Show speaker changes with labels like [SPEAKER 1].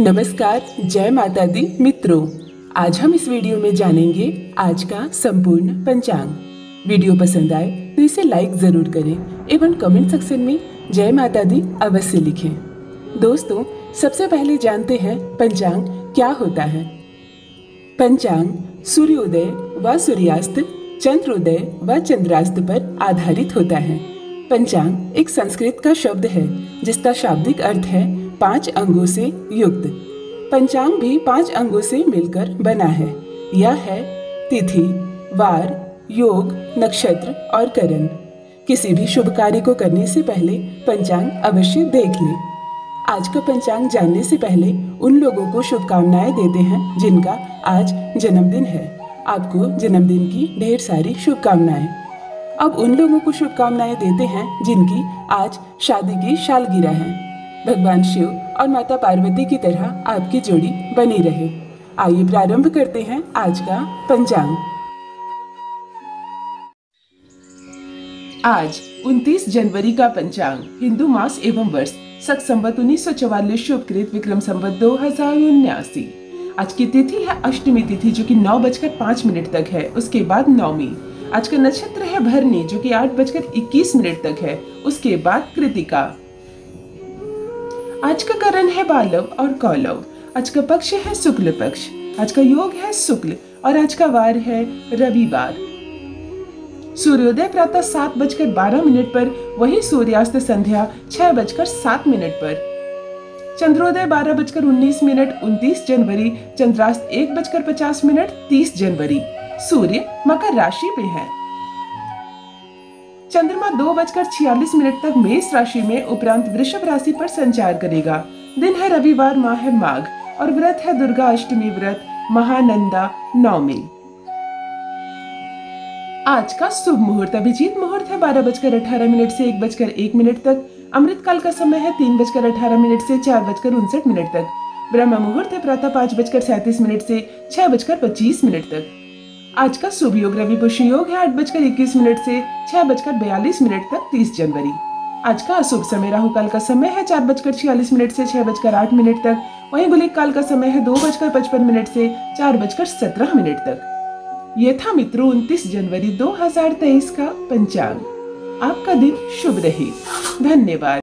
[SPEAKER 1] नमस्कार, जय माता दी, मित्रों। आज हम इस वीडियो में जानेंगे आज का संपूर्ण पंचांग। वीडियो पसंद आए तो इसे लाइक ज़रूर करें एवं कमेंट सेक्शन में जय माता दी अवश्य लिखें। दोस्तों, सबसे पहले जानते हैं पंचांग क्या होता है। पंचांग सूर्योदय व सूर्यास्त, चंद्रोदय व चंद्रास्त पर आधारित होता है। पंचांग एक संस्कृत का शब्द है, जिसका शाब्दिक अर्थ है पाँच अंगों से युक्त। पंचांग भी पाँच अंगों से मिलकर बना है। यह है तिथि, वार, योग, नक्षत्र और करण। किसी भी शुभ कार्य को करने से पहले पंचांग अवश्य देख लें। आज का पंचांग जानने से पहले उन लोगों को शुभकामनाएँ देते हैं जिनका आज जन्मदिन है। आपको जन्मदिन की ढेर सारी शुभकामनाएँ। अब उन लोगों को शुभकामनाएँ देते हैं जिनकी आज शादी की सालगिरह है। भगवान शिव और माता पार्वती की तरह आपकी जोड़ी बनी रहे। आइए प्रारंभ करते हैं आज का पंचांग। आज 29 जनवरी का पंचांग, हिंदू मास एवं वर्ष सख संबत उन्नीस सौ चौवालीस शुभकृत विक्रम संबत दो हज़ार उन्यासी। आज की तिथि है अष्टमी तिथि, जो कि नौ बजकर पाँच मिनट तक है, उसके बाद नौमी। आज का नक्षत्र है भरनी, जो कि आठ बजकर इक्कीस मिनट तक है, उसके बाद कृतिका। आज का करण है बालव और कौलव। आज का पक्ष है शुक्ल पक्ष। आज का योग है शुक्ल और आज का वार है रविवार। सूर्योदय प्रातः सात बजकर बारह मिनट पर, वही सूर्यास्त संध्या छह बजकर सात मिनट पर। चंद्रोदय बारह बजकर उन्नीस मिनट, उनतीस जनवरी, चंद्रास्त एक बजकर पचास मिनट, तीस जनवरी। सूर्य मकर राशि में है। चंद्रमा दो बजकर छियालीस मिनट तक मेष राशि में उपरांत वृषभ राशि पर संचार करेगा। दिन है रविवार माह है माघ और व्रत है दुर्गा अष्टमी व्रत, महानंदा नौमी आज का शुभ मुहूर्त। अभिजीत मुहूर्त है बारह बजकर अठारह मिनट से एक बजकर एक मिनट तक। अमृत काल का समय है तीन बजकर अठारह मिनट से चार बजकर उनसठ मिनट तक। ब्रह्म मुहूर्त है प्रातः पाँच बजकर सैंतीस मिनट से छह बजकर पच्चीस मिनट तक। आज का शुभ योग रवि पुष्य योग है आठ बजकर इक्कीस मिनट से छह बजकर बयालीस मिनट तक तीस जनवरी। आज का अशुभ समय राहु काल का समय है चार बजकर छियालीस मिनट से छह बजकर आठ मिनट तक। वहीं गुलिक काल का समय है दो बजकर पचपन मिनट से चार बजकर सत्रह मिनट तक। ये था मित्रों उनतीस जनवरी 2023 का पंचांग। आपका दिन शुभ रहे। धन्यवाद।